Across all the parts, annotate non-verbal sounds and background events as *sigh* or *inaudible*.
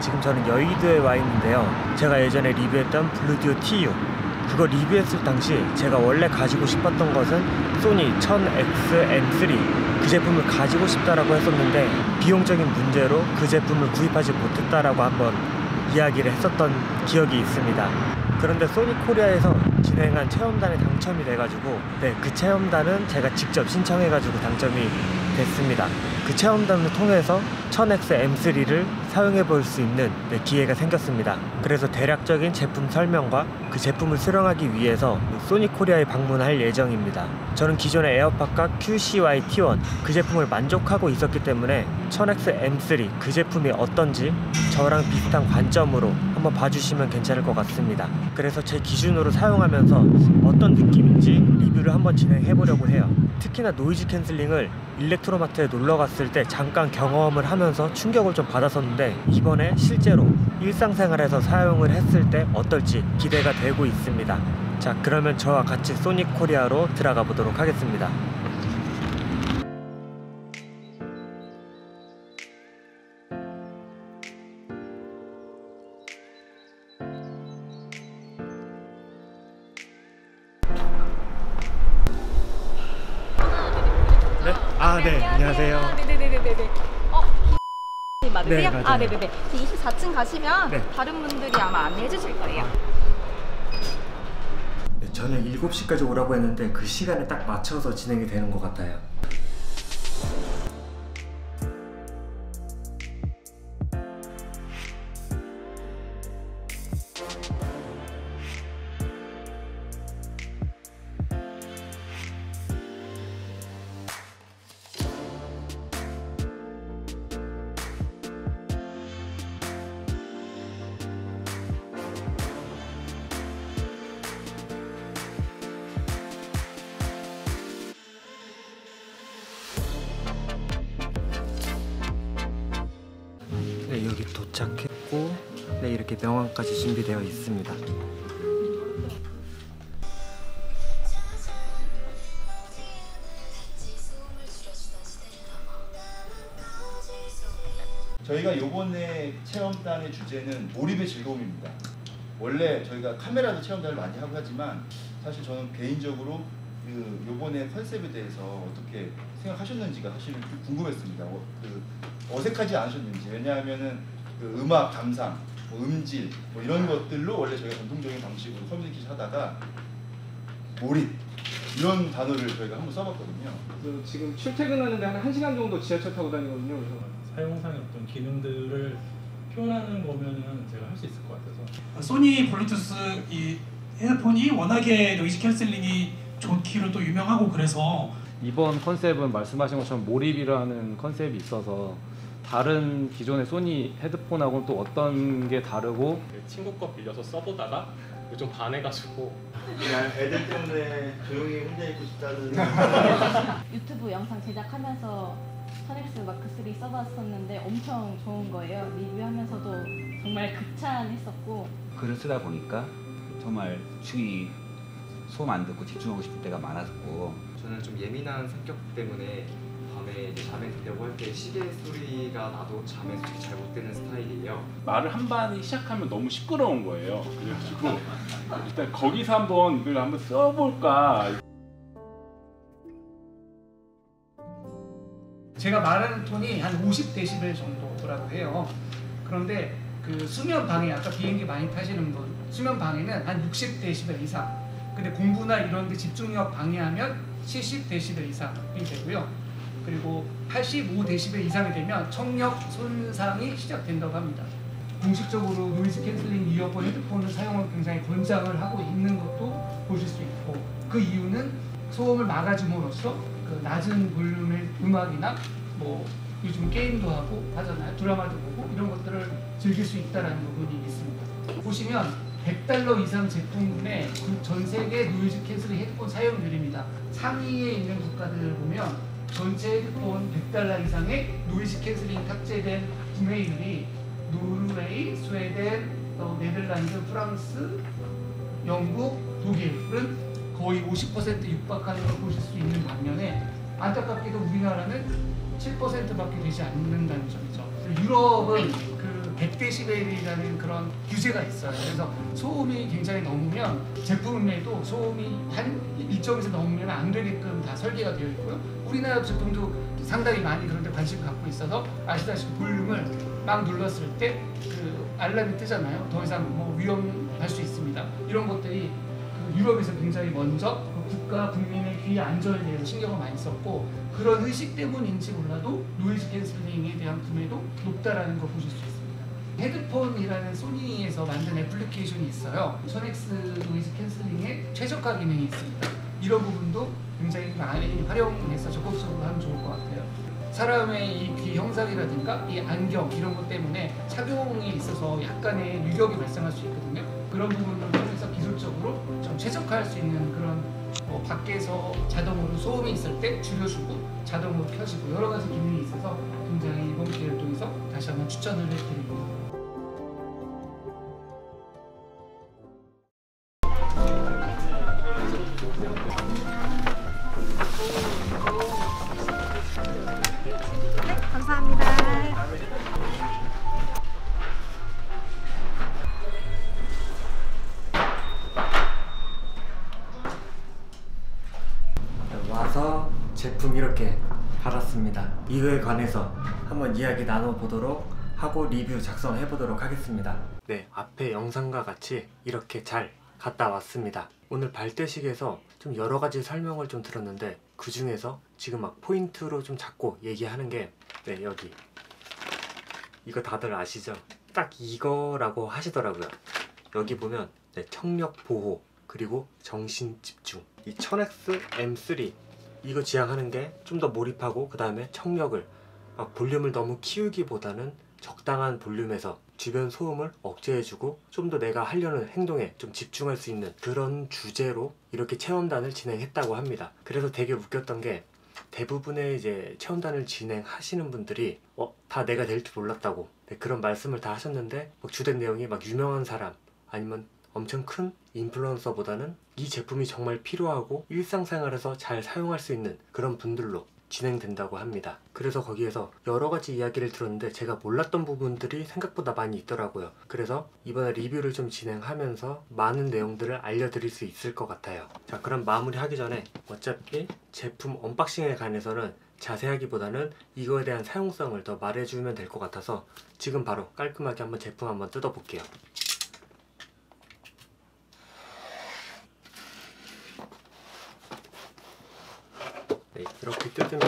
지금 저는 여의도에 와 있는데요. 제가 예전에 리뷰했던 블루디오 TU 그거 리뷰했을 당시 제가 원래 가지고 싶었던 것은 소니 1000X-M3 그 제품을 가지고 싶다라고 했었는데 비용적인 문제로 그 제품을 구입하지 못했다라고 한번 이야기를 했었던 기억이 있습니다. 그런데 소니 코리아에서 진행한 체험단에 당첨이 돼가지고 네 그 체험단은 제가 직접 신청해가지고 당첨이 됐습니다. 그 체험단을 통해서 1000X M3를 사용해 볼 수 있는 네, 기회가 생겼습니다. 그래서 대략적인 제품 설명과 그 제품을 수령하기 위해서 소니 코리아에 방문할 예정입니다. 저는 기존의 에어팟과 QCY T1 그 제품을 만족하고 있었기 때문에 1000X M3 그 제품이 어떤지 저랑 비슷한 관점으로 한번 봐주시면 괜찮을 것 같습니다. 그래서 제 기준으로 사용하면 서 어떤 느낌인지 리뷰를 한번 진행해 보려고 해요. 특히나 noise canceling을 일렉트로마트에 놀러 갔을 때 잠깐 경험을 하면서 충격을 좀 받았었는데 이번에 실제로 일상생활에서 사용을 했을 때 어떨지 기대가 되고 있습니다. 자, 그러면 저와 같이 Sony Korea로 들어가 보도록 하겠습니다. 아, 네. 안녕하세요. 네네네네네. 어, 맞으세요? 네, 맞아요. 아, 네네네. 24층 가시면 네. 다른 분들이 아마 안내해 주실 거예요. 네, 저는 7시까지 오라고 했는데 그 시간에 딱 맞춰서 진행이 되는 것 같아요. 도착했고 네, 이렇게 명함까지 준비되어 있습니다. 저희가 요번에 체험단의 주제는 몰입의 즐거움입니다. 원래 저희가 카메라도 체험단을 많이 하고 하지만 사실 저는 개인적으로 그 요번에 컨셉에 대해서 어떻게 생각하셨는지가 사실은 좀 궁금했습니다. 어, 그 어색하지 않으셨는지 왜냐하면은 그 음악 감상, 뭐 음질 뭐 이런 것들로 원래 저희가 전통적인 방식으로 커뮤니케이션 하다가 몰입 이런 단어를 저희가 한번 써봤거든요. 그 지금 출퇴근하는데 한 1시간 정도 지하철 타고 다니거든요. 그래서 사용상의 어떤 기능들을 표현하는 거면은 제가 할 수 있을 것 같아서 소니 블루투스 이 헤드폰이 워낙에 noise canceling이 좋기로 또 유명하고 그래서 이번 컨셉은 말씀하신 것처럼 몰입이라는 컨셉이 있어서 다른 기존의 소니 헤드폰하고는 또 어떤 게 다르고? 친구 거 빌려서 써보다가 좀 반해가지고. 그냥 애들 때문에 조용히 혼자 있고 싶다는. *laughs* 유튜브 영상 제작하면서 터넥스 마크 3 써봤었는데 엄청 좋은 거예요. 리뷰하면서도 정말 극찬했었고. 글을 쓰다 보니까 정말 소음 안 듣고 집중하고 싶을 때가 많았고. 저는 좀 예민한 성격 때문에 밤에 이제 잠에 들려고 할 때 시계 소리가 나도 잠에 솔직히 잘 못 드는 스타일이에요. 말을 한 반이 시작하면 너무 시끄러운 거예요. 그래가지고 일단 거기서 한번 이걸 한번 써볼까. 제가 말하는 톤이 한 50데시벨 정도라고 해요. 그런데 그 수면 방해 아까 비행기 많이 타시는 분 수면 방해는 한 60데시벨 이상. 근데 공부나 이런 데 집중력 방해하면 70데시벨 이상이 되고요. 그리고 85데시벨 이상이 되면 청력 손상이 시작된다고 합니다. 공식적으로 noise canceling 이어폰 헤드폰을 사용을 굉장히 권장을 하고 있는 것도 보실 수 있고 그 이유는 소음을 막아줌으로써 그 낮은 볼륨의 음악이나 뭐 요즘 게임도 하고 하잖아요. 드라마도 보고 이런 것들을 즐길 수 있다는 부분이 있습니다. 보시면 100달러 이상 제품군의 전 세계 noise canceling 헤드폰 사용률입니다. 상위에 있는 국가들을 보면 전체 헤드폰 100달러 이상의 noise canceling 탑재된 구매율이 노르웨이, 스웨덴, 또 네덜란드, 프랑스, 영국, 독일은 거의 50% 육박하는 걸 보실 수 있는 반면에 안타깝게도 우리나라는 7%밖에 되지 않는다는 점이죠. 유럽은 그 100데시벨이라는 그런 규제가 있어요. 그래서 소음이 굉장히 넘으면 제품에도 소음이 한 일정에서 넘으면 안 되게끔 다 설계가 되어 있고요. 우리나라 제품도 상당히 많이 그런데 관심 갖고 있어서 아시다시피 볼륨을 막 눌렀을 때 그 알람이 뜨잖아요. 더 이상 뭐 위험할 수 있습니다. 이런 것들이 그 유럽에서 굉장히 먼저 그 국가 국민의 귀 안전에 대해서 신경을 많이 썼고 그런 의식 때문인지 몰라도 noise canceling에 대한 구매도 높다라는 거 보실 수 있습니다. 헤드폰이라는 Sony에서 만든 애플리케이션이 있어요. 소넥스 noise canceling에 최적화 기능이 있습니다. 이런 부분도 굉장히 많이 활용해서 적극적으로 하면 좋을 것 같아요. 사람의 이 귀 형상이라든가 이 안경 이런 것 때문에 착용에 있어서 약간의 유격이 발생할 수 있거든요. 그런 부분을 통해서 기술적으로 좀 최적화할 수 있는 그런 뭐 밖에서 자동으로 소음이 있을 때 줄여주고 자동으로 켜지고 여러 가지 기능이 있어서 굉장히 이번 기회를 통해서 다시 한번 추천을 해드립니다. 감사합니다. 와서 제품 이렇게 받았습니다. 이거에 관해서 한번 이야기 나눠보도록 하고 리뷰 작성해 보도록 하겠습니다. 네, 앞에 영상과 같이 이렇게 잘 갔다 왔습니다. 오늘 발대식에서 좀 여러 가지 설명을 좀 들었는데 그 중에서 지금 막 포인트로 좀 잡고 얘기하는 게 네, 여기 이거 다들 아시죠? 딱 이거라고 하시더라고요. 여기 보면 네, 청력 보호 그리고 정신 집중 이 1000X M3 이거 지향하는 게 좀 더 몰입하고 그 다음에 청력을 막 볼륨을 너무 키우기보다는 적당한 볼륨에서 주변 소음을 억제해주고 좀 더 내가 하려는 행동에 좀 집중할 수 있는 그런 주제로 이렇게 체험단을 진행했다고 합니다. 그래서 되게 웃겼던 게 대부분의 이제 체험단을 진행하시는 분들이 어, 다 내가 될 줄 몰랐다고 네, 그런 말씀을 다 하셨는데 막 주된 내용이 막 유명한 사람 아니면 엄청 큰 인플루언서보다는 이 제품이 정말 필요하고 일상생활에서 잘 사용할 수 있는 그런 분들로 진행된다고 합니다. 그래서 거기에서 여러 가지 이야기를 들었는데 제가 몰랐던 부분들이 생각보다 많이 있더라고요. 그래서 이번에 리뷰를 좀 진행하면서 많은 내용들을 알려드릴 수 있을 것 같아요. 자, 그럼 마무리 하기 전에 어차피 제품 언박싱에 관해서는 자세하기보다는 이거에 대한 사용성을 더 말해주면 될 것 같아서 지금 바로 깔끔하게 한번 제품 한번 뜯어볼게요. 이렇게 뜯으면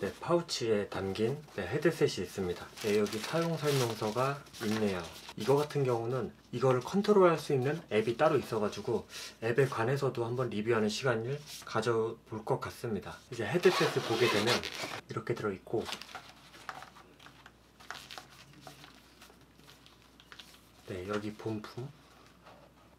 네, 파우치에 담긴 네, 헤드셋이 있습니다. 네, 여기 사용 설명서가 있네요. 이거 같은 경우는 이거를 컨트롤 할 수 있는 앱이 따로 있어 가지고 앱에 관해서도 한번 리뷰하는 시간을 가져볼 것 같습니다. 이제 헤드셋을 보게 되면 이렇게 들어있고 네, 여기 본품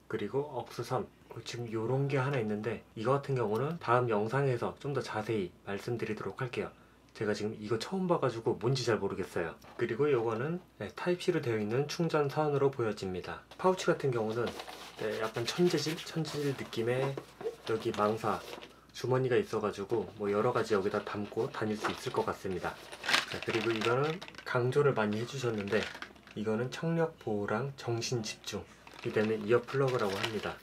그리고 AUX선 어, 지금 이런 게 하나 있는데 이거 같은 경우는 다음 영상에서 좀 더 자세히 말씀드리도록 할게요. 제가 지금 이거 처음 봐가지고 뭔지 잘 모르겠어요. 그리고 이거는 네, 타입C로 되어 있는 충전 선으로 보여집니다. 파우치 같은 경우는 네, 약간 천재질? 천재질 느낌의 여기 망사 주머니가 있어가지고 뭐 여러 가지 여기다 담고 다닐 수 있을 것 같습니다. 자, 그리고 이거는 강조를 많이 해주셨는데 이거는 청력 보호랑 정신 집중 이때는 ear plug라고 합니다.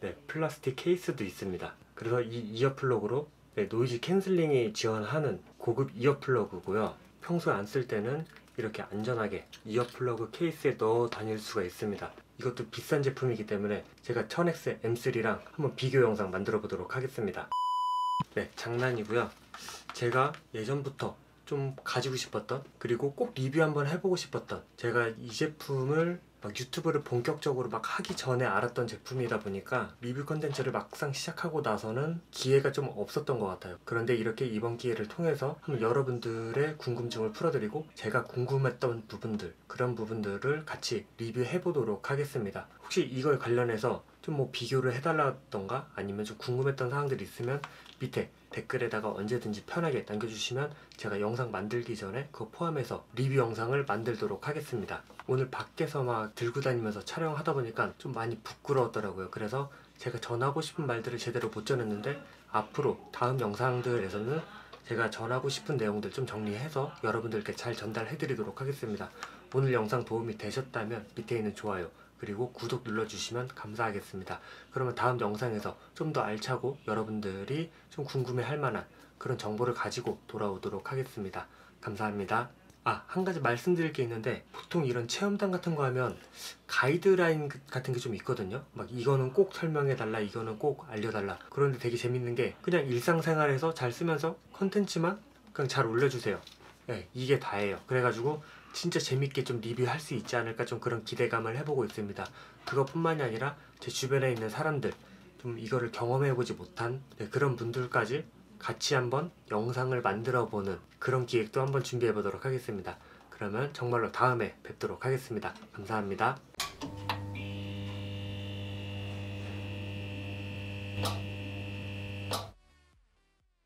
네, 플라스틱 케이스도 있습니다. 그래서 이 ear plug로 네, noise canceling이 지원하는 고급 ear plug고요. 평소에 안 쓸 때는 이렇게 안전하게 ear plug 케이스에 넣어 다닐 수가 있습니다. 이것도 비싼 제품이기 때문에 제가 1000X M3랑 한번 비교 영상 만들어 보도록 하겠습니다. 네, 장난이고요. 제가 예전부터 좀 가지고 싶었던 그리고 꼭 리뷰 한번 해보고 싶었던 제가 이 제품을 막 유튜브를 본격적으로 막 하기 전에 알았던 제품이다 보니까 리뷰 컨텐츠를 막상 시작하고 나서는 기회가 좀 없었던 것 같아요. 그런데 이렇게 이번 기회를 통해서 한번 여러분들의 궁금증을 풀어드리고 제가 궁금했던 부분들 그런 부분들을 같이 리뷰해 보도록 하겠습니다. 혹시 이걸 관련해서 좀 뭐 비교를 해달라던가 아니면 좀 궁금했던 사항들이 있으면 밑에 댓글에다가 언제든지 편하게 남겨주시면 제가 영상 만들기 전에 그거 포함해서 리뷰 영상을 만들도록 하겠습니다. 오늘 밖에서 막 들고 다니면서 촬영하다 보니까 좀 많이 부끄러웠더라고요. 그래서 제가 전하고 싶은 말들을 제대로 못 전했는데 앞으로 다음 영상들에서는 제가 전하고 싶은 내용들 좀 정리해서 여러분들께 잘 전달해 드리도록 하겠습니다. 오늘 영상 도움이 되셨다면 밑에 있는 좋아요 그리고 구독 눌러주시면 감사하겠습니다. 그러면 다음 영상에서 좀 더 알차고 여러분들이 좀 궁금해 할 만한 그런 정보를 가지고 돌아오도록 하겠습니다. 감사합니다. 아, 한 가지 말씀드릴 게 있는데 보통 이런 체험단 같은 거 하면 가이드라인 그- 같은 게 좀 있거든요. 막 이거는 꼭 설명해 달라, 이거는 꼭 알려 달라. 그런데 되게 재밌는 게 그냥 일상생활에서 잘 쓰면서 컨텐츠만 그냥 잘 올려 주세요. 네, 이게 다예요. 그래 가지고 진짜 재밌게 좀 리뷰할 수 있지 않을까 좀 그런 기대감을 해보고 있습니다. 그것뿐만이 아니라 제 주변에 있는 사람들 좀 이거를 경험해보지 못한 네, 그런 분들까지 같이 한번 영상을 만들어 보는 그런 기획도 한번 준비해 보도록 하겠습니다. 그러면 정말로 다음에 뵙도록 하겠습니다. 감사합니다.